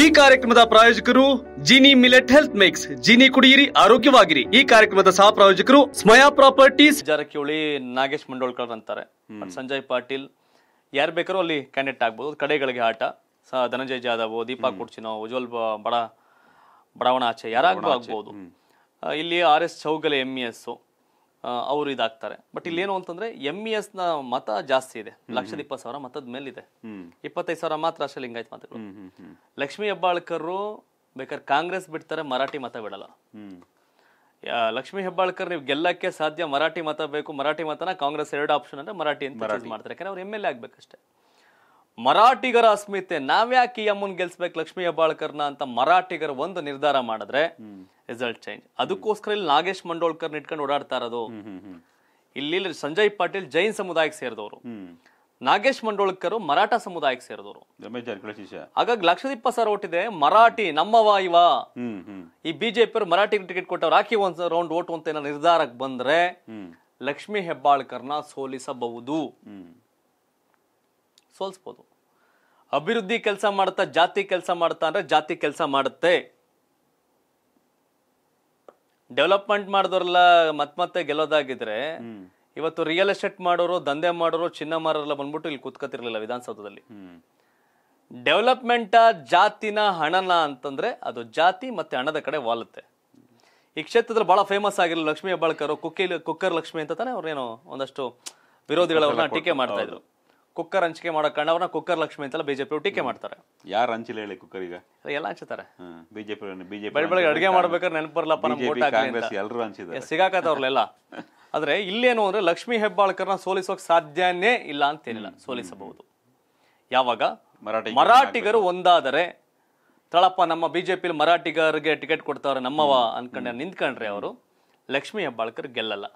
ಈ ಕಾರ್ಯಕ್ರಮದ ಪ್ರಾಯೋಜಕರು Jini millet health mix. Jini ಕುಡಿಯಿರಿ ಆರೋಗ್ಯವಾಗಿರಿ. ಈ ಕಾರ್ಯಕ್ರಮದ ಸಹ ಪ್ರಾಯೋಜಕರು ಸ್ಮಯಾ ಪ್ರಾಪರ್ಟೀಸ್. ಜಾರಕಿಹೊಳಿ ನಾಗೇಶ್ ಮಂಡೋಳ್ಕರ್ ಅಂತಾರೆ. ಸಂಜಯ್ ಪಾಟೀಲ್ ಯಾರು ಬೇಕಾದ್ರೂ ಅಲ್ಲಿ ಕ್ಯಾಂಡಿಡೇಟ್ ಆಗ್ಬೋದು. ಕಡೆಗಳಿಗೆ ಆಟ. ಸಹ ಧನಂಜಯ್ ಜಾಧವ್ ದೀಪಾ ಕುರ್ಚಿನೋ ಉಜ್ವಲ್ ಬಡ ಬಡಾವಣಾ ಆಚೆ ಯಾರಾಗ್ಲೂ ಆಗ್ಬೋದು. ಇಲ್ಲಿ R S Chougale M E S ಅವರು ಇದಾಗ್ತಾರೆ. ಬಟ್ ಇಲ್ಲಿ ಏನು ಅಂತಂದ್ರೆ ಎಂ ಇ ಎಸ್ನ ಮತ ಜಾಸ್ತಿ ಇದೆ. ಲಕ್ಷದ ಇಪ್ಪತ್ತು ಸಾವಿರ ಮತದ ಮೇಲಿದೆ. ಇಪ್ಪತ್ತೈದು ಸಾವಿರ ಮಾತ್ರ ಅಷ್ಟೇ ಲಿಂಗಾಯತ್ ಮತಗಳು. ಲಕ್ಷ್ಮೀ ಹೆಬ್ಬಾಳ್ಕರ್ ಬೇಕಾದ್ರೆ ಕಾಂಗ್ರೆಸ್ ಬಿಡ್ತಾರೆ ಮರಾಠಿ ಮತ ಬಿಡಲ್ಲ. ಲಕ್ಷ್ಮೀ ಹೆಬ್ಬಾಳ್ಕರ್ ನೀವು ಗೆಲ್ಲಕ್ಕೆ ಸಾಧ್ಯ ಮರಾಠಿ ಮತ ಬೇಕು ಮರಾಠಿ ಮತನ ಕಾಂಗ್ರೆಸ್ ಎರಡು ಆಪ್ಷನ್ ಅಂದ್ರೆ ಮರಾಠಿ ಅಂತ ಮಾಡ್ತಾರೆ. ಯಾಕಂದ್ರೆ ಅವ್ರು ಎಂ ಎಲ್ ಎ ಆಗ್ಬೇಕಷ್ಟೇ. ಮರಾಠಿಗರ ಅಸ್ಮಿತೆ ನಾವ್ಯಾಕೆ ಈ ಅಮ್ಮನ್ ಗೆಲ್ಸ್ಬೇಕು ಲಕ್ಷ್ಮೀ ಹೆಬ್ಬಾಳ್ಕರ್ನ ಅಂತ ಮರಾಠಿಗರ ಒಂದು ನಿರ್ಧಾರ ಮಾಡಿದ್ರೆ ರಿಸಲ್ಟ್ ಚೇಂಜ್ ಅದಕ್ಕೋಸ್ಕರ ಇಲ್ಲಿ ನಾಗೇಶ್ ಮಂಡೋಳ್ಕರ್ ಇಟ್ಕೊಂಡು ಓಡಾಡ್ತಾ ಇರೋದು. ಇಲ್ಲಿ ಸಂಜಯ್ ಪಾಟೀಲ್ ಜೈನ್ ಸಮುದಾಯಕ್ಕೆ ಸೇರಿದವರು. ನಾಗೇಶ್ ಮಂಡೋಳ್ಕರ್ ಮರಾಠ ಸಮುದಾಯಕ್ಕೆ ಸೇರಿದವರು. ಹಾಗಾಗಿ ಲಕ್ಷದ ಸರ್ ಸಾವಿರ ಓಟಿದೆ ಮರಾಠಿ ನಮ್ಮವ ಇವ ಈ ಬಿಜೆಪಿ ಅವರು ಮರಾಠಿ ಟಿಕೆಟ್ ಕೊಟ್ಟವ್ರು ಹಾಕಿ ಒಂದ್ ರೌಂಡ್ ಓಟು ಅಂತ ಏನೋ ನಿರ್ಧಾರಕ್ಕೆ ಬಂದ್ರೆ ಲಕ್ಷ್ಮೀ ಹೆಬ್ಬಾಳ್ಕರ್ನ ಸೋಲಿಸಬಹುದು. ಸೋಲ್ಸ್ಬೋದು. ಅಭಿವೃದ್ಧಿ ಕೆಲಸ ಮಾಡುತ್ತಾ ಜಾತಿ ಕೆಲಸ ಮಾಡುತ್ತಾ ಅಂದ್ರೆ ಜಾತಿ ಕೆಲಸ ಮಾಡುತ್ತೆ. ಡೆವಲಪ್ಮೆಂಟ್ ಮಾಡಿದವರೆಲ್ಲ ಮತ್ ಮತ್ತೆ ಗೆಲ್ಲೋದಾಗಿದ್ರೆ ಇವತ್ತು ರಿಯಲ್ ಎಸ್ಟೇಟ್ ಮಾಡೋರು ದಂಧೆ ಮಾಡೋರು ಚಿನ್ನ ಮಾರೋರೆಲ್ಲ ಬಂದ್ಬಿಟ್ಟು ಇಲ್ಲಿ ಕೂತ್ಕೊತಿರ್ಲಿಲ್ಲ ವಿಧಾನಸೌಧದಲ್ಲಿ. ಡೆವಲಪ್ಮೆಂಟ್ ಜಾತಿನ ಹಣನ ಅಂತಂದ್ರೆ ಅದು ಜಾತಿ ಮತ್ತೆ ಹಣದ ಕಡೆ ವಾಲುತ್ತೆ. ಈ ಕ್ಷೇತ್ರದಲ್ಲಿ ಬಹಳ ಫೇಮಸ್ ಆಗಿರಲಿಲ್ಲ ಲಕ್ಷ್ಮೀ ಹೆಬ್ಬಾಳ್ಕರ್ ಕುಕ್ಕಿ ಕುಕ್ಕರ್ ಲಕ್ಷ್ಮಿ ಅಂತ ತಾನೆ ಅವ್ರೇನೋ ಒಂದಷ್ಟು ವಿರೋಧಿಗಳವ್ರನ್ನ ಟೀಕೆ ಮಾಡ್ತಾ ಇದ್ರು. ಕುಕ್ಕರ್ ಹಂಚಿಕೆ ಮಾಡೋ ಕಣ್ಣವ್ರನ್ನ ಕುಕ್ಕರ್ ಲಕ್ಷ್ಮಿ ಅಂತೆಲ್ಲ ಬಿಜೆಪಿ ಟೀಕೆ ಮಾಡ್ತಾರೆ. ಯಾರು ಹಂಚಿಲ್ಲ ಹೇಳಿ ಕುಕ್ಕರ್ ಈಗ? ಎಲ್ಲ ಹಂಚುತ್ತಾರೆ ಬಿಜೆಪಿ ಬಿಜೆಪಿ ಬೆಳ್ ಬೆಳಗ್ಗೆ ಅಡುಗೆ ಮಾಡ್ಬೇಕಾದ್ರೆ ಓಟ್ ಹಾಕ್ಲಿ ಕಾಂಗ್ರೆಸ್ ಎಲ್ಲರೂ ಹಂಚಿದ್ದಾರೆ ಸಿಗಾಕತ್ತವ್ರಲ್ಲೆಲ್ಲ. ಆದ್ರೆ ಇಲ್ಲೇನು ಅಂದ್ರೆ ಲಕ್ಷ್ಮೀ ಹೆಬ್ಬಾಳ್ಕರ್ನ ಸೋಲಿಸೋಕ್ ಸಾಧ್ಯನೇ ಇಲ್ಲ ಅಂತೇನಿಲ್ಲ ಸೋಲಿಸಬಹುದು. ಯಾವಾಗ? ಮರಾಠಿ ಮರಾಠಿಗರು ಒಂದಾದರೆ ತಳಪ್ಪ ನಮ್ಮ ಬಿಜೆಪಿಲಿ ಮರಾಠಿಗರಿಗೆ ಟಿಕೆಟ್ ಕೊಡ್ತಾವ್ರೆ ನಮ್ಮವ ಅನ್ಕೊಂಡೆ ನಿಂತ್ಕೊಂಡ್ರೆ ಅವರು ಲಕ್ಷ್ಮೀ ಹೆಬ್ಬಾಳ್ಕರ್ ಗೆಲ್ಲಲ್ಲ.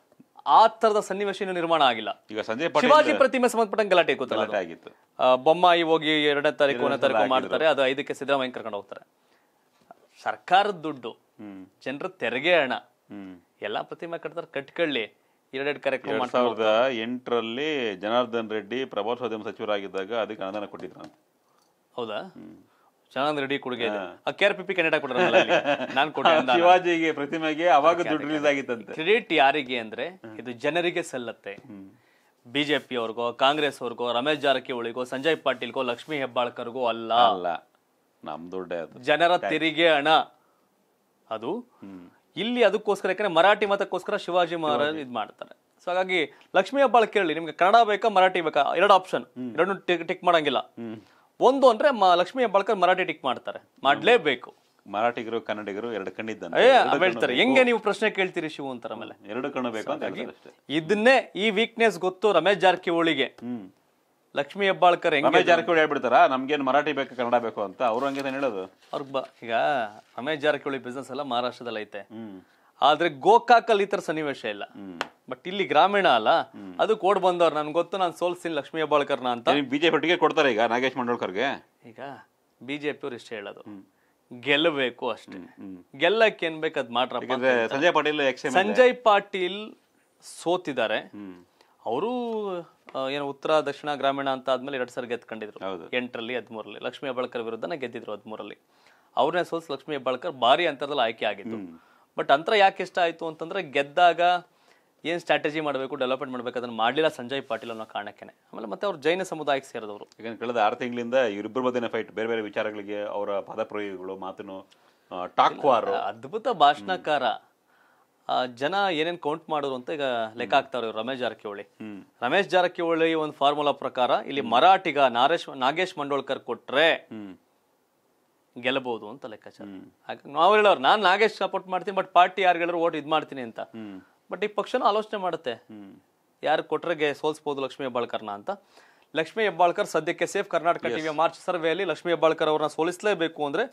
ಆ ತರದ ಸನ್ನಿವೇಶ ಇನ್ನೂ ನಿರ್ಮಾಣ ಆಗಿಲ್ಲ. ಈಗ ಸಂಜಯ್ ಪಾಟೀಲ್ ಶಿವಾಜಿ ಪ್ರತಿಮೆ ಸಂಬಂಧಪಟ್ಟಂಗೆ ಗಲಾಟೆ ಗಲಾಟೆ ಆಗಿತ್ತು ಬೊಮ್ಮಾಯಿ ಹೋಗಿ ಎರಡನೇ ತಾರೀಕು ಒಂದನೇ ತಾರೀಕು ಮಾಡ್ತಾರೆ ಅದು ಐದಕ್ಕೆ ಸಿದ್ದರಾಮಯ್ಯ ಕರ್ಕೊಂಡು ಹೋಗ್ತಾರೆ. ಸರ್ಕಾರದ ದುಡ್ಡು ಹ್ಮ್. ಜನರ ತೆರಿಗೆ ಹಣ ಹ್ಮ್. ಎಲ್ಲಾ ಪ್ರತಿಮೆ ಕಟ್ತಾರೆ. ಕಟ್ಕೊಳ್ಳಿ ಎರಡೆರಡು ಕಾರ್ಯಕ್ರಮ ಎರಡ್ ಸಾವಿರದ ಎಂಟರಲ್ಲಿ ಜನಾರ್ದನ್ ರೆಡ್ಡಿ ಪ್ರವಾಸೋದ್ಯಮ ಸಚಿವರಾಗಿದ್ದಾಗ ಅದಕ್ಕೆ ಅನುದಾನ ಕೊಟ್ಟಿದ್ರು. ಹೌದಾ? ಚೆನ್ನಾಗಿ ರೆಡಿ ಕೊಡುಗೆ K R P P Kannada ಕೊಡ್ರಲ್ಲ ನಾನು ಕೊಟ್ಟೆ ಶಿವಾಜಿಗೆ ಪ್ರತಿಮೆಗೆ ಅವಾಗ ದುಡ್ಡು ರಿಲೀಸ್ ಆಗಿತ್ತಂತೆ ಕ್ರೆಡಿಟ್ ಯಾರಿಗೆ ಅಂದ್ರೆ ಇದು ಜನರಿಗೆ ಸಲ್ಲತ್ತೆ. ಬಿಜೆಪಿ ಅವ್ರಿಗೋ ಕಾಂಗ್ರೆಸ್ ಅವ್ರಿಗೋ ರಮೇಶ್ ಜಾರಕಿಹೊಳಿಗೋ ಸಂಜಯ್ ಪಾಟೀಲ್ಗೋ ಲಕ್ಷ್ಮಿ ಹೆಬ್ಬಾಳ್ಕರ್ಗೋ ಅಲ್ಲ. ಅಲ್ಲ. ನಮ್ ದುಡ್ಡೇ ಅದು. ಜನರ ತೆರಿಗೆ ಹಣ. ಅದು ಇಲ್ಲಿ ಅದಕ್ಕೋಸ್ಕರ ಯಾಕಂದ್ರೆ ಮರಾಠಿ ಮತಕ್ಕೋಸ್ಕರ ಶಿವಾಜಿ ಮಹಾರಾಜ್ ಇದ್ ಮಾಡ್ತಾರೆ. ಸೊ ಹಾಗಾಗಿ ಲಕ್ಷ್ಮೀ ಹಬ್ಬಾಳ್ ಕೇಳಿ ನಿಮ್ಗೆ ಕನ್ನಡ ಬೇಕಾ ಮರಾಠಿ ಬೇಕಾ? ಎರಡು ಆಪ್ಷನ್ ಎರಡು ಟಿಕ್ ಮಾಡಂಗಿಲ್ಲ. ಒಂದು ಅಂದ್ರೆ ಮ- ಲಕ್ಷ್ಮೀ ಹೆಬ್ಬಾಳ್ಕರ್ ಮರಾಠಿ ಟಿಕ್ ಮಾಡ್ತಾರೆ. ಮಾಡ್ಲೇಬೇಕು. ಮರಾಠಿಗರು ಕನ್ನಡಿಗರು ಎರಡು ಏ ಹೇಳ್ತಾರೆ ಹೆಂಗೆ ನೀವು ಪ್ರಶ್ನೆ ಕೇಳ್ತೀರಿ ಶಿವು ಅಂತಾರ ಆಮೇಲೆ ಎರಡು ಕಣ್ಣು ಬೇಕು ಅಂತ ಅಷ್ಟೇ. ಇದನ್ನೇ ಈ ವೀಕ್ನೆಸ್ ಗೊತ್ತು ರಮೇಶ್ ಜಾರಕಿಹೊಳಿಗೆ. ಹ್ಮ್. ಲಕ್ಷ್ಮೀ ಹೆಬ್ಬಾಳ್ಕರ್ ಹೆಂಗೆ ರಮೇಶ್ ಜಾರಕಿಹೊಳಿ ಹೇಳ್ಬಿಡ್ತಾರ? ನಮ್ಗೇನ್ ಮರಾಠಿ ಬೇಕು ಕನ್ನಡ ಬೇಕು ಅಂತ? ಅವ್ರು ಹಂಗೆ ತಾನೇ ಹೇಳೋದು. ಅವ್ರಿಗೆ ಬ ಈಗ ರಮೇಶ್ ಜಾರಕಿಹೊಳಿ ಬಿಸ್ನೆಸ್ ಎಲ್ಲ ಮಹಾರಾಷ್ಟ್ರದಲ್ಲಿ ಐತೆ ಹ್ಮ್. ಆದ್ರೆ ಗೋಕಾಕಲ್ಲಿ ಈ ತರ ಸನ್ನಿವೇಶ ಇಲ್ಲ. ಬಟ್ ಇಲ್ಲಿ ಗ್ರಾಮೀಣ ಅಲ್ಲ. ಅದು ಕೋಡ್ ಬಂದವ್ರು ನನ್ಗೆ ಗೊತ್ತು ನಾನು ಸೋಲ್ಸಿನ ಲಕ್ಷ್ಮೀ ಹೆಬ್ಬಾಳ್ಕರ್ನ ಅಂತ. ಬಿಜೆಪಿ ಒಟ್ಟಿಗೆ ಕೊಡ್ತಾರೆ ಈಗ ನಾಗೇಶ್ ಮಂಡೋಳ್ಕರ್ಗೆ? ಈಗ ಬಿಜೆಪಿ ಅವ್ರು ಇಷ್ಟ ಹೇಳೋದು. ಗೆಲ್ಲಬೇಕು ಅಷ್ಟೇ. ಗೆಲ್ಲಕ್ಕೆ ಏನ್ ಬೇಕು ಅದ್ ಮಾಡ್ರಪ್ಪ ಸಂಜಯ್ ಪಾಟೀಲ್ ಸಂಜಯ್ ಪಾಟೀಲ್ ಸೋತಿದ್ದಾರೆ. ಅವರು ಏನು ಉತ್ತರ ದಕ್ಷಿಣ ಗ್ರಾಮೀಣ ಅಂತ ಆದ್ಮೇಲೆ ಎರಡ್ ಸರಿ ಗೆದ್ಕೊಂಡಿದ್ರು. ಎಂಟರಲ್ಲಿ ಹದಿಮೂರಲ್ಲಿ. ಲಕ್ಷ್ಮೀ ಹೆಬ್ಬಾಳ್ಕರ್ ವಿರುದ್ಧನೇ ಗೆದ್ದಿದ್ರು ಹದಿಮೂರಲ್ಲಿ. ಅವ್ರನ್ನೇ ಸೋಲ್ಸಿ ಲಕ್ಷ್ಮೀ ಹೆಬ್ಬಾಳ್ಕರ್ ಭಾರಿ ಅಂತರದಲ್ಲಿ ಆಯ್ಕೆ ಆಗಿತ್ತು. ಬಟ್ ಅಂತರ ಯಾಕೆ ಇಷ್ಟ ಆಯಿತು ಅಂತಂದ್ರೆ ಗೆದ್ದಾಗ ಏನು ಸ್ಟ್ರಾಟಜಿ ಮಾಡಬೇಕು ಡೆವಲಪ್ಮೆಂಟ್ ಮಾಡಬೇಕು ಅದನ್ನು ಮಾಡಲಿಲ್ಲ ಸಂಜಯ್ ಪಾಟೀಲ್ ಅನ್ನೋ ಕಾರಣಕ್ಕೇನೆ. ಆಮೇಲೆ ಮತ್ತೆ ಅವ್ರು ಜೈನ ಸಮುದಾಯಕ್ಕೆ ಸೇರಿದವರು. ಈಗ ಕಳೆದ ಆರು ತಿಂಗಳಿಂದ ಇವರಿಬ್ಬರ ಮಧ್ಯೆ ಫೈಟ್ ಬೇರೆ ಬೇರೆ ವಿಚಾರಗಳಿಗೆ ಅವರ ಪದಪ್ರಯೋಗಗಳು ಮಾತನ್ನು ಟಾಕ್ವಾರ ಅದ್ಭುತ ಭಾಷಣಕಾರ. ಜನ ಏನೇನು ಕೌಂಟ್ ಮಾಡೋರು ಅಂತ ಈಗ ಲೆಕ್ಕ ಹಾಕ್ತಾರೆ ರಮೇಶ್ ಜಾರಕಿಹೊಳಿ. ರಮೇಶ್ ಜಾರಕಿಹೊಳಿ ಒಂದು ಫಾರ್ಮುಲಾ ಪ್ರಕಾರ ಇಲ್ಲಿ ಮರಾಠಿಗ ನಾರೇಶ್ ನಾಗೇಶ್ ಮಂಡೋಳ್ಕರ್ ಕೊಟ್ರೆ ಗೆಲ್ಲಬಹುದು ಅಂತ ಲೆಕ್ಕಾಚಾರ. ನಾವು ಹೇಳೋರು ನಾನು ನಾಗೇಶ್ ಸಪೋರ್ಟ್ ಮಾಡ್ತೀನಿ ಬಟ್ ಪಾರ್ಟಿ ಯಾರು ಹೇಳಿದ್ರು ಓಟ್ ಇದು ಮಾಡ್ತೀನಿ ಅಂತ. ಬಟ್ ಈ ಪಕ್ಷನೂ ಆಲೋಚನೆ ಮಾಡುತ್ತೆ. ಯಾರು ಕೊಟ್ರಗೆ ಸೋಲ್ಸ್ಬೋದು ಲಕ್ಷ್ಮೀ ಹೆಬ್ಬಾಳ್ಕರ್ನ ಅಂತ. ಲಕ್ಷ್ಮೀ ಹೆಬ್ಬಾಳ್ಕರ್ ಸದ್ಯಕ್ಕೆ ಸೇಫ್ ಕರ್ನಾಟಕ ಟಿವಿ ಮಾರ್ಚ್ ಸರ್ವೆಯಲ್ಲಿ ಲಕ್ಷ್ಮೀ ಹೆಬ್ಬಾಳ್ಕರ್ ಅವ್ರನ್ನ ಸೋಲಿಸಲೇಬೇಕು ಅಂದ್ರೆ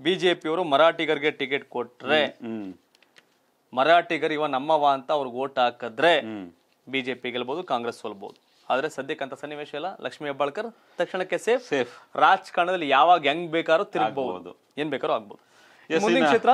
ಬಿಜೆಪಿ ಅವರು ಮರಾಠಿಗರಿಗೆ ಟಿಕೆಟ್ ಕೊಟ್ರೆ. ಮರಾಠಿಗರು ಇವ ನಮ್ಮವ ಅಂತ ಅವ್ರಿಗೆ ಓಟ್ ಹಾಕಿದ್ರೆ ಬಿಜೆಪಿ ಗೆಲ್ಬಹುದು ಕಾಂಗ್ರೆಸ್ ಸೋಲ್ಬಹುದು ಆದ್ರೆ ಸದ್ಯಕ್ಕೆ ಅಂತ ಸನ್ನಿವೇಶ ಇಲ್ಲ. ಲಕ್ಷ್ಮಿ ಹೆಬ್ಬಾಳ್ಕರ್ ತಕ್ಷಣಕ್ಕೆ ಸೇಫ್ ಸೇಫ್ ರಾಜಕಾರಣದಲ್ಲಿ ಯಾವಾಗ ಹೆಂಗ್ ಬೇಕಾದ್ರೂ ತಿರುಗಬಹುದು ಏನ್ ಬೇಕಾದ್ರೂ ಆಗ್ಬಹುದು ಮುಂದಿನ ಕ್ಷೇತ್ರ?